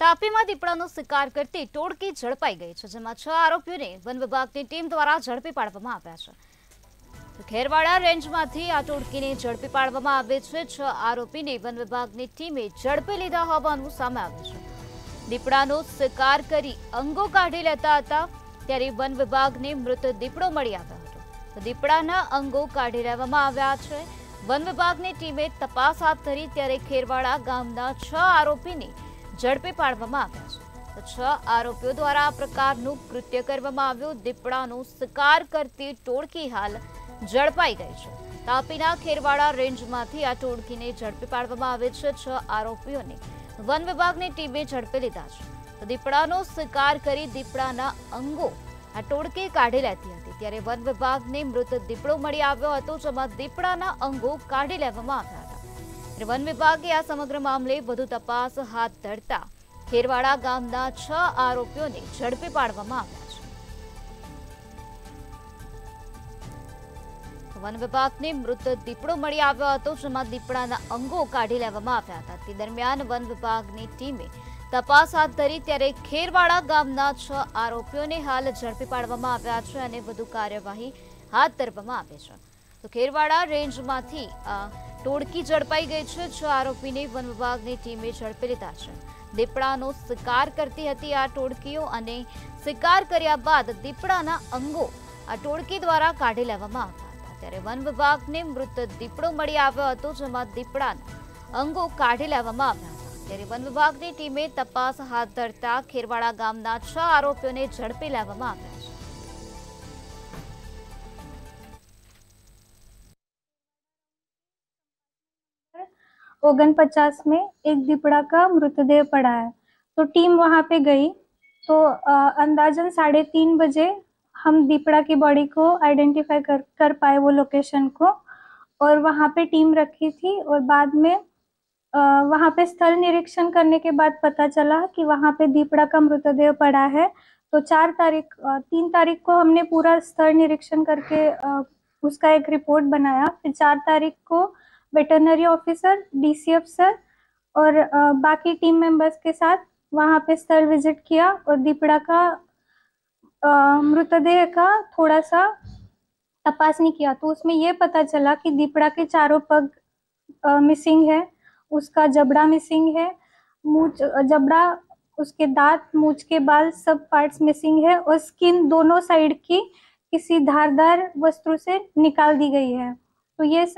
તાપીમાં દીપડાનો શિકાર કરતી ટોળકી ઝડપાઈ ગઈ છે, જેમાં છ આરોપીઓને વન વિભાગની ટીમ દ્વારા ઝડપી પાડવામાં આવ્યા છે. ખેરવાડા રેન્જમાંથી આ ટોળકીને ઝડપી પાડવામાં આવે છે. છ આરોપીને વન વિભાગની ટીમે ઝડપી લીધા હોવાનું સામે આવ્યું છે. દીપડાનો શિકાર કરી અંગો કાઢી લેતા હતા, ત્યારે વન વિભાગને મૃત દીપડો મળી આવ્યો હતો. દીપડાના અંગો કાઢી લેવામાં આવ્યા છે. વન વિભાગની ટીમે તપાસ હાથ ધરી, ત્યારે ખેરવાડા ગામના છ આરોપીને ઝડપી પાડવામાં આવ્યા છે. તો છ આરોપીઓ દ્વારા આ પ્રકારનું કૃત્ય કરવામાં આવ્યું. દીપડાનો શિકાર કરતી ટોળકી હાલ ઝડપાઈ ગઈ છે. તાપીના ખેરવાડા રેન્જમાંથી આ ટોળકીને ઝડપી પાડવામાં આવે છે. છ આરોપીઓને વન વિભાગની ટીમે ઝડપી લીધા છે. તો દીપડાનો શિકાર કરી દીપડાના અંગો આ ટોળકી કાઢી લેતી હતી. ત્યારે વન વિભાગને મૃત દીપડો મળી આવ્યો હતો, જેમાં દીપડાના અંગો કાઢી લેવામાં આવ્યા વન વિભાગે આ સમગ્ર મામલે વધુ તપાસ હાથ ધરતા ખેરવાડા ગામના છ આરોપીઓને ઝડપી પાડવામાં આવ્યા છે. વન વિભાગને મૃત દીપડો મળી આવ્યો હતો, જેમાં દીપડાના અંગો કાઢી લેવામાં આવ્યા હતા. તે દરમિયાન વન વિભાગની ટીમે તપાસ હાથ ધરી ત્યારે ખેરવાડા ગામના છ આરોપીઓને હાલ ઝડપી પાડવામાં આવ્યા છે અને વધુ કાર્યવાહી હાથ ધરવામાં આવે છે. તો ખેરવાડા રેન્જમાંથી ટોળકી ઝડપાઈ ગઈ છે. છ આરોપીને વન વિભાગની ટીમે ઝડપી લીધા છે. દીપડાનો શિકાર કરતી હતી આ ટોળકીઓ અને શિકાર કર્યા બાદ દીપડાના અંગો આ ટોળકી દ્વારા કાઢી લેવામાં આવ્યા હતા. ત્યારે વન વિભાગને મૃત દીપડો મળી આવ્યો હતો, જેમાં દીપડાના અંગો કાઢી લેવામાં આવ્યા ત્યારે વન વિભાગની ટીમે તપાસ હાથ ધરતા ખેરવાડા ગામના છ આરોપીઓને ઝડપી લેવામાં આવ્યા છે. ओगन पचास में एक दीपड़ा का मृतदेह पड़ा है। तो टीम वहाँ पे गई। तो अंदाजन साढ़े तीन बजे हम दीपड़ा की बॉडी को आइडेंटिफाई कर कर पाए वो लोकेशन को और वहाँ पे टीम रखी थी और बाद में अ, वहाँ पे स्थल निरीक्षण करने के बाद पता चला कि वहाँ पे दीपड़ा का मृतदेह पड़ा है। तो चार तारीख तीन तारीख को हमने पूरा स्थल निरीक्षण करके अ, उसका एक रिपोर्ट बनाया। फिर चार तारीख को वेटरनरी ऑफिसर डीसीएफ सर और बाकी टीम मेंबर्स के साथ वहाँ पे स्थल विज़िट किया और दीपड़ा का मृतदेह का थोड़ा सा तपासनी किया। तो उसमें ये पता चला कि दीपड़ा के चारों पग मिसिंग है, उसका जबड़ा मिसिंग है, मूछ जबड़ा, उसके दांत, मूछ के बाल सब पार्ट्स मिसिंग है और स्किन दोनों साइड की किसी धारदार वस्त्र से निकाल दी गई है। तो ये सब